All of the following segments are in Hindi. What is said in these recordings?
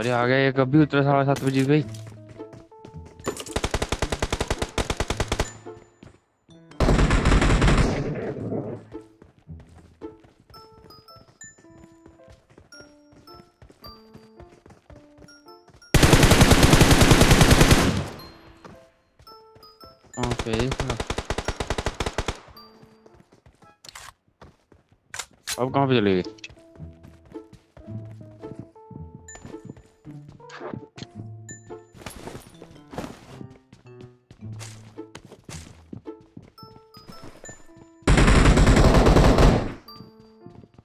अरे आ गया कब भी उतरा साढ़े सात बजे भाई है? अब कहाँ पे चले गए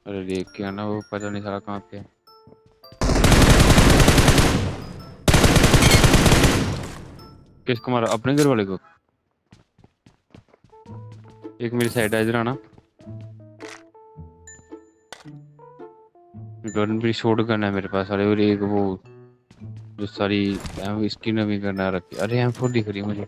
अरे देख के आना, वो पता नहीं साला कहाँ पे किसको मारा अपने घर वाले को? एक मेरी साइड इधर आना। गन भी शॉर्ट गन है मेरे पास, अरे और एक वो जो सारी नवी गन आ रखी अरे एम फोर दिख रही है मुझे।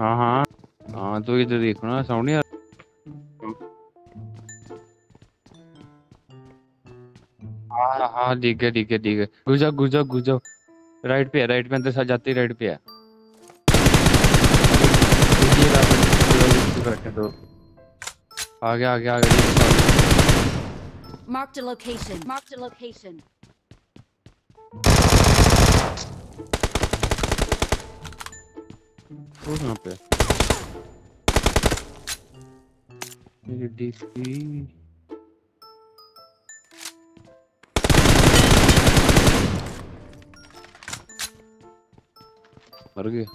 हाँ हाँ। हाँ तो इधर देखो ना साउंड नहीं आ हाँ हाँ ठीक है ठीक है ठीक है घुस जाओ घुस जाओ घुस जाओ। राइट पे है राइट पे अंदर साथ जाते ही राइट पे है। ये रहा बंदा, बैठे दो। आगे आगे आगे Marked a location. Marked वो कहाँ पे मेरी डीपी मर गए।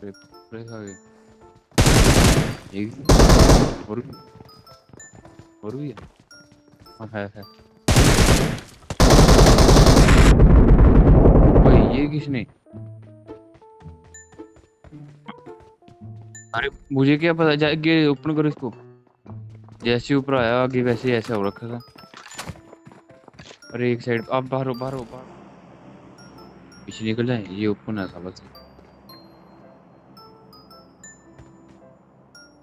प्रे खा गए एक और भी और भी है अरे मुझे क्या पता जाके ओपन करो इसको जैसे ऊपर आया आगे वैसे ऐसा हो रखा था अरे एक साइड आप बाहर बाहर बाहर पीछे निकल जाए ये ओपन है साला से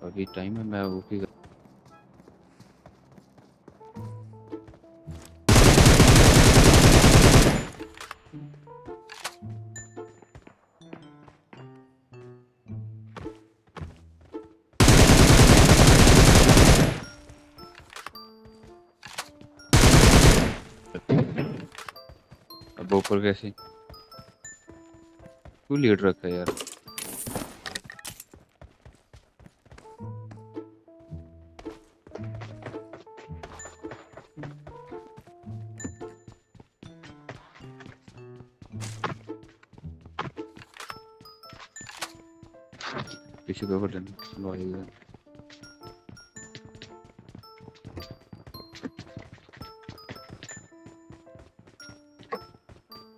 अभी टाइम है मैं वो भी अब ऊपर कैसे? तू लीड रखा है यार? पीछे कवर देना लो आइएगा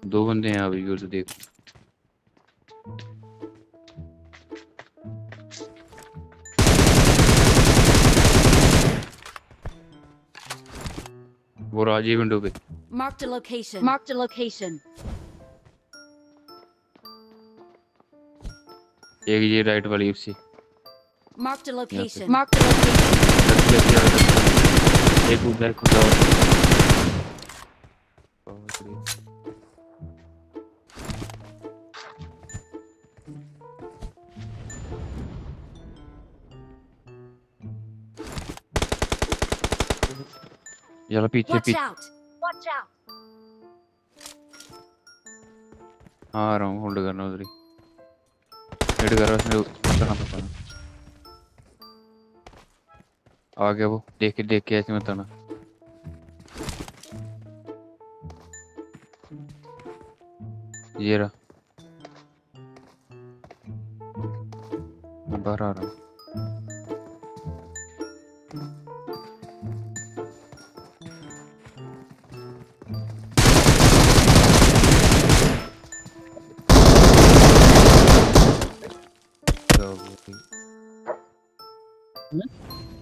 दो बंदे हैं अभी उधर देख वो राज़ी विंडो पे Marked a location. Marked a location. एक ये राइट वाली से Marked a location. पे। Marked a location. एक उधर खुदा चलो पीछे पीछे. हाँ आ रहा हूँ होल्ड करना उधर ही आ गया वो देख के देख के ऐसे मत आना ये रहा बाहर आ रहा yaptınız?